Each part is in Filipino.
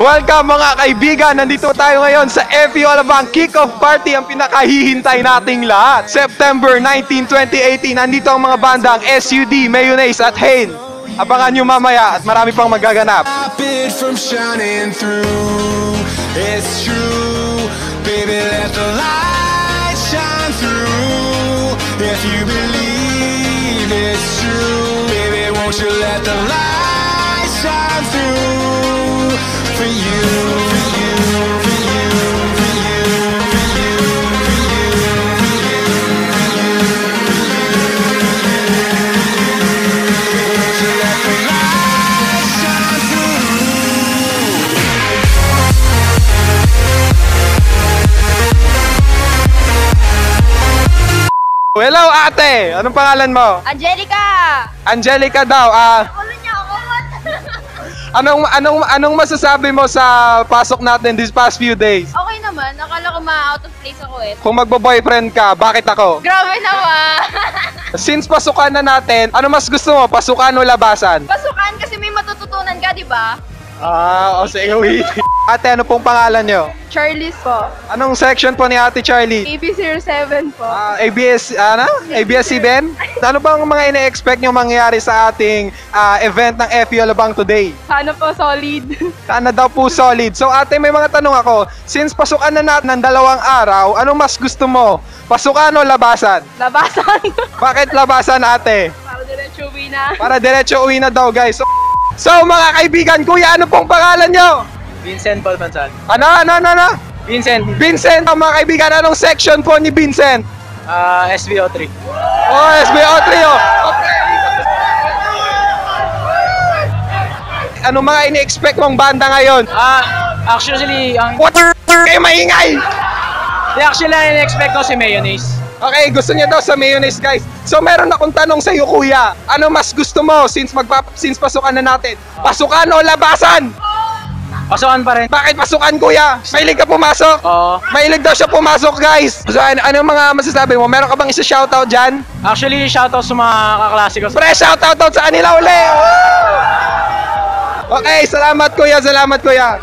Welcome mga kaibigan! Nandito tayo ngayon sa FU Alabang Kick-Off Party ang pinakahihintay nating lahat. September 19, 2018, nandito ang mga bandang SUD, Mayonnaise at Hain. Abangan nyo mamaya at marami pang magaganap. baby, won't you let the light shine through Hello ate! Anong pangalan mo? Angelica! Angelica daw. Ah. Anong, anong, anong masasabi mo sa pasok natin these past few days? okay naman, akala ko ma-out of place ako eh. Kung magbo-boyfriend ka, bakit ako? Grabe naman! Since pasukan na natin, ano mas gusto mo? Pasukan o labasan? Pasukan kasi may matututunan ka, di ba? Ah, o sige, wait. Ate, ano pong pangalan nyo? Charlie's po. Anong section po ni Ate Charlie? AB07 po. Ah, ABS, ano? ABS-CBN? Ano bang mga ine-expect nyo mangyari sa ating ah, event ng FU Alabang today? Sana po solid. Sana daw po solid. So ate, may mga tanong ako. Since pasukan na natin ng dalawang araw, anong mas gusto mo? Pasukan o labasan? Labasan. Bakit labasan ate? Para diretso uwi na. Para diretso uwi na daw guys. So, so mga kaibigan, kuya, ano pong pangalan nyo? Vincent Paul Mansan. Ano, ano, ano, ano? Vincent, Vincent, oh, mga kaibigan, anong section po ni Vincent? ah SBO3. Oh, SBO3 oh. Ano mga ini-expect mong banda ngayon? Ah, actually, ang What kayo maingay? di actually ang expect ko si Mayonnaise. Okay, gusto niya daw sa mayonnaise, guys. So meron akong tanong sa iyo, kuya. Ano mas gusto mo since magpa since pasukan na natin? Pasukan o labasan? Pasukan pa rin. Bakit pasukan, kuya? Mahilig ka pumasok? Oo. Mahilig daw siya pumasok, guys. So ano, ano mga masasabi mo? Meron ka bang isa shoutout dyan? Actually, shoutout sa mga kaklase ko. Pre, shoutout out sa kanila uli. Okay, salamat kuya, salamat kuya.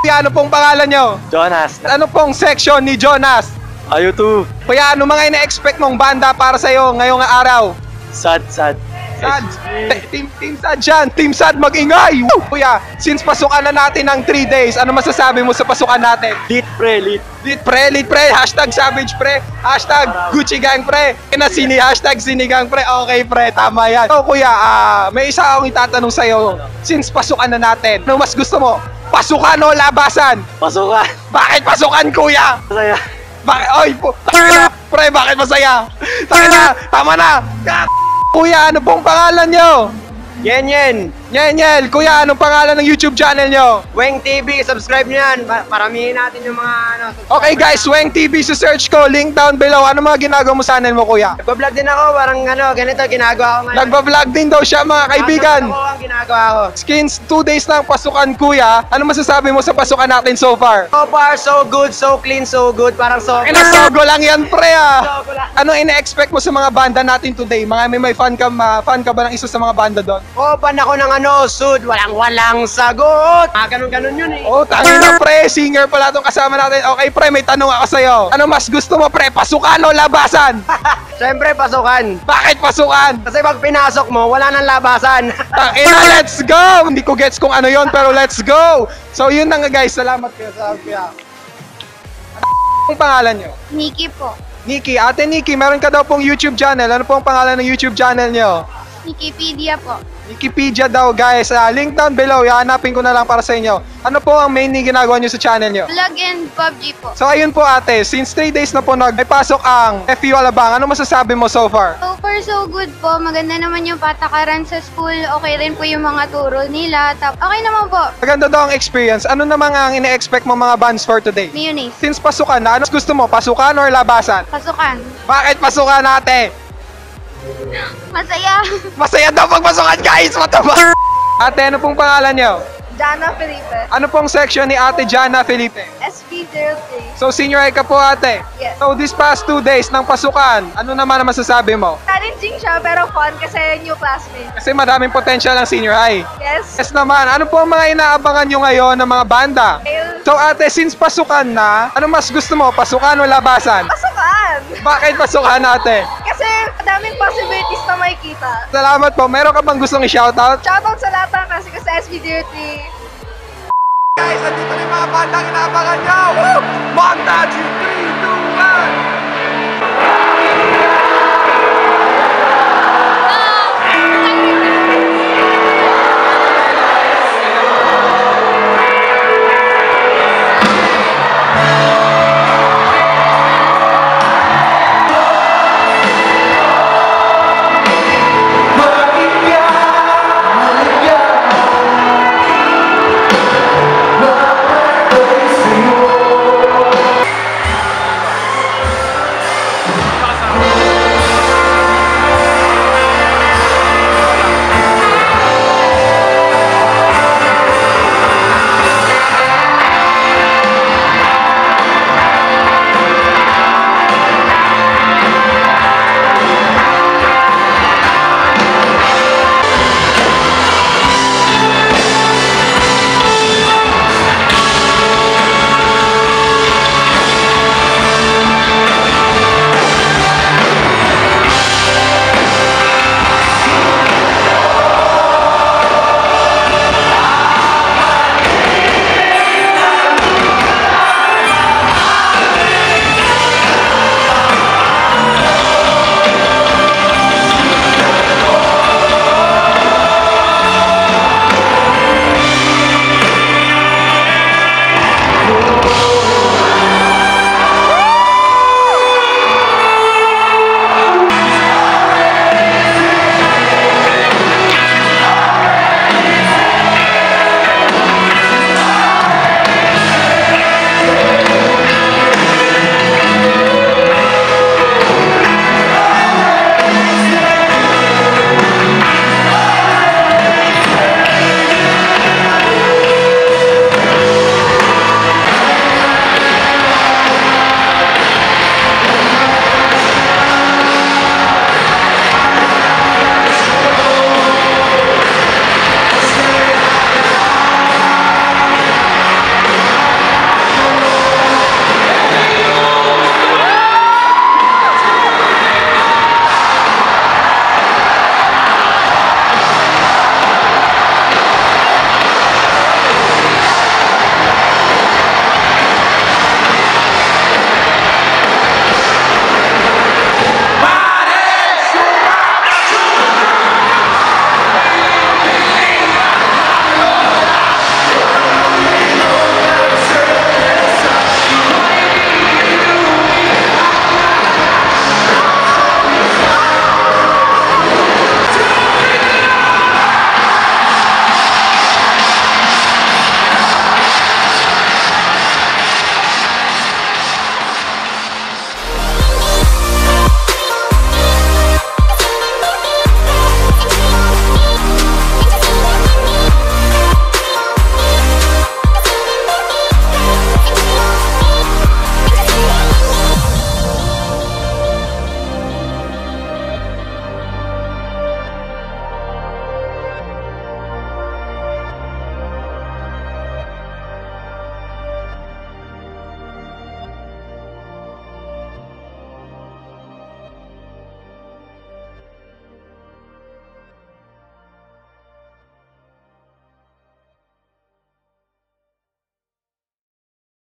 Kuya, ano pong pangalan nyo? Jonas. Ano pong section ni Jonas? Ayo to. Kuya, ano mga ina-expect mong banda para sa'yo ngayong araw? Sad, sad. Sad! Team, team Sad dyan! Team Sad mag-ingay! Woo! Kuya, since pasukan na natin ng 3 days, ano masasabi mo sa pasukan natin? Lit pre, lit. Lit pre, lit pre, hashtag savage pre, hashtag Gucci gang pre, kinasini, hashtag sinigang pre, okay pre, tama yan. So kuya, ah, may isa akong itatanong sa'yo, since pasukan na natin, ano mas gusto mo? Pasukan o labasan? Pasukan. Bakit pasukan kuya? Masaya. Bakit? Oy, po, pre, bakit masaya? Tangina, tama na. Ka- Kuya, ano pong pangalan nyo? Yen, yen. Nyel, kuya, anong pangalan ng YouTube channel nyo? Weng TV, subscribe nyo yan. Pa- Paramihin natin yung mga ano. Okay guys, Weng TV sa search ko, link down below. Ano mga ginagawa mo sa channel mo, kuya? Nagpa-vlog din ako, parang ano, ganito ginagawa ko ngayon. Nagba-vlog din daw siya, mga kaibigan. Ako ang ginagawa ko. Skins, 2 days na ang pasukan, kuya. Ano masasabi mo sa pasukan natin so far? So far, so good, so clean, so good. Parang so... Inasogo lang yan, pre, ah. Sogo lang. Ano ine-expect mo sa mga banda natin today? Mga may, may fan ka, ma, fan ka ba ng isa sa mga banda doon? Open ako ng ano, sud, walang-walang sagot. Ah, ganun-ganun yun eh. Oh, tangin na pre, singer pala tong kasama natin. Okay pre, may tanong ako sa'yo. Ano mas gusto mo pre, pasukan o labasan? Siyempre, pasukan. Bakit pasukan? Kasi pag pinasok mo, wala nang labasan. Tangina, let's go! Hindi ko gets kung ano yon pero let's go! So yun na nga guys, salamat kayo sa kuya. Ano ang pangalan nyo? Nikki po. Nikki, ate Nikki, meron ka daw pong YouTube channel. Ano pong pangalan ng YouTube channel nyo? Wikipedia po. Wikipedia daw guys. Ah, link down below. Ihanapin ko na lang para sa inyo. Ano po ang main na ginagawa nyo sa channel nyo? Vlog and PUBG po. So ayun po ate, since 3 days na po nag may pasok ang FU Alabang, ano masasabi mo so far? So far so good po. Maganda naman yung patakaran sa school. Okay rin po yung mga turo nila. Tap okay naman po. Maganda daw ang experience. Ano naman ang ine-expect mo mga bands for today? Mayonnaise. Since pasukan na, ano gusto mo? Pasukan or labasan? Pasukan. Bakit pasukan ate? Masaya. Masaya daw pag pasukan guys! What the fuck? Ate, ano pong pangalan nyo? Jana Felipe. Ano pong section ni Ate Jana Felipe? SB03. So senior high ka po ate. Yes. So this past two days ng pasukan, ano naman ang masasabi mo? Challenging siya pero fun kasi new classmate. Kasi maraming potential ang senior high. Yes. Yes naman, ano po ang mga inaabangan nyo ngayon ng mga banda? Ayun. So ate, since pasukan na, ano mas gusto mo, pasukan o labasan? Pasukan! Bakit pasukan ate? Madaming possibilities na makikita. Salamat po. Meron ka bang gustong i-shoutout? Shoutout sa lahat ng kasi kasi SB03. Guys, andito na yung mga bandang inaabangan nyo! Woo! Montage in 3, 2, 1!